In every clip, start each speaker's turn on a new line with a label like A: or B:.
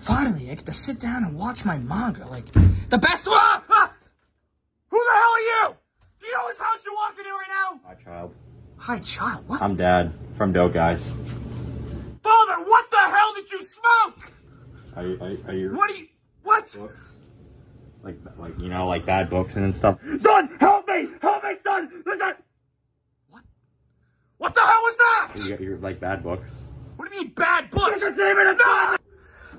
A: Finally, I get to sit down and watch my manga. Like, the best. Ah! Ah! Who the hell are you? Do you know whose house you're walking in right now?
B: Hi, child.
A: Hi, child. What?
B: I'm Dad from Dope Guys.
A: Father, what the hell did you smoke?
B: Are you, are, are you
A: What do you. What?
B: like, like you know, like bad books and stuff? Son, help me! Help me, son! Listen!
A: What What the hell was that?
B: You got your like bad books.
A: What do you mean, bad books?
B: Demon inside!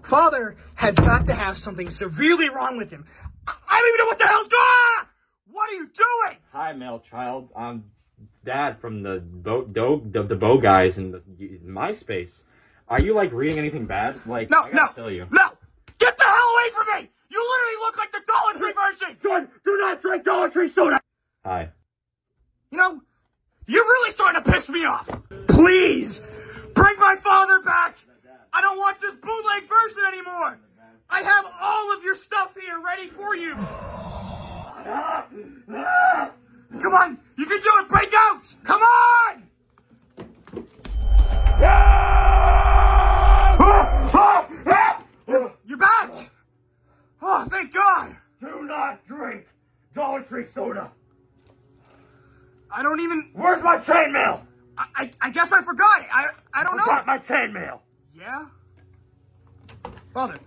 A: Father has got to have something severely wrong with him. I don't even know what the hell's going on! What are you doing?
B: Hi, male child. I'm Dad from the Bo, Dope, the, the Bow Guys in the MySpace. Are you like reading anything bad? Like,
A: No,
B: I
A: no,
B: kill you.
A: no! Get the hell away from me! You literally look like the Dollar Tree version!
B: Son, do not drink Dollar Tree soda! Hi.
A: You know, you're really starting to piss me off. Please, bring my father back. I don't want this bootleg version anymore. I have all of your stuff here ready for you. Come on, you can do it. Break out. Come on. You're back. Oh, thank God.
B: Do not drink Dollar Tree soda!
A: I don't even.
B: Where's my chainmail?
A: I, I, I guess I forgot it. I, I don't know.
B: I got my chainmail!
A: Yeah? Father,